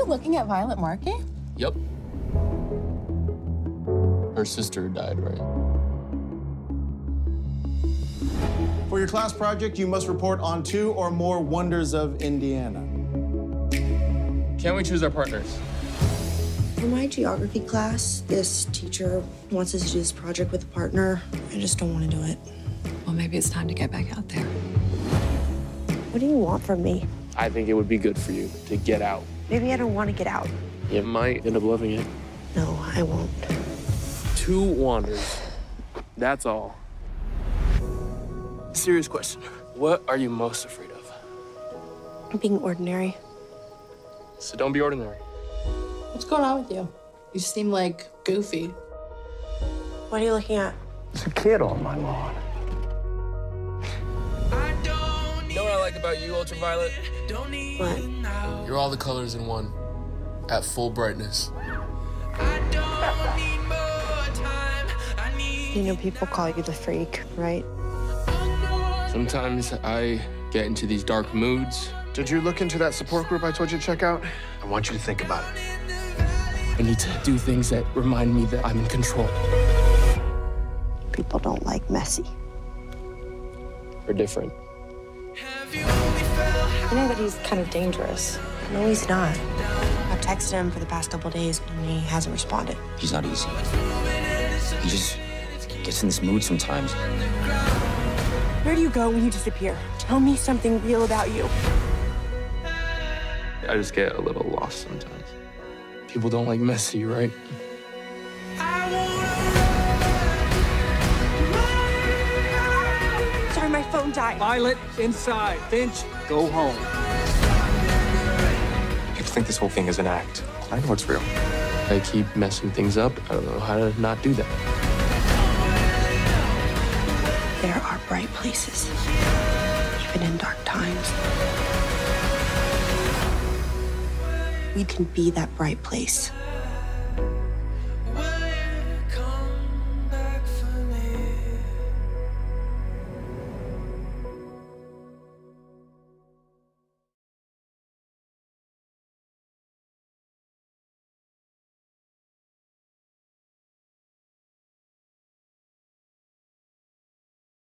you looking at Violet Markey? Yep. Her sister died, right? For your class project, you must report on two or more wonders of Indiana. Can't we choose our partners? For my geography class, this teacher wants us to do this project with a partner. I just don't want to do it. Well, maybe it's time to get back out there. What do you want from me? I think it would be good for you to get out. Maybe I don't want to get out. You might end up loving it. No, I won't. Two wanders. That's all. Serious question. What are you most afraid of? Being ordinary. So don't be ordinary. What's going on with you? You seem like goofy. What are you looking at? It's a kid on my lawn. Like about you, Ultraviolet? What? You're all the colors in one, at full brightness. You know, people call you the freak, right? Sometimes I get into these dark moods. Did you look into that support group I told you to check out? I want you to think about it. I need to do things that remind me that I'm in control. People don't like messy. We're different. You know that he's kind of dangerous. No, he's not. I've texted him for the past couple days and he hasn't responded. He's not easy. He just gets in this mood sometimes. Where do you go when you disappear? Tell me something real about you. I just get a little lost sometimes. People don't like messy, right? Sorry, my phone died. Violet, inside. Finch, go home. People think this whole thing is an act. I know it's real. I keep messing things up. I don't know how to not do that. There are bright places, even in dark times. We can be that bright place.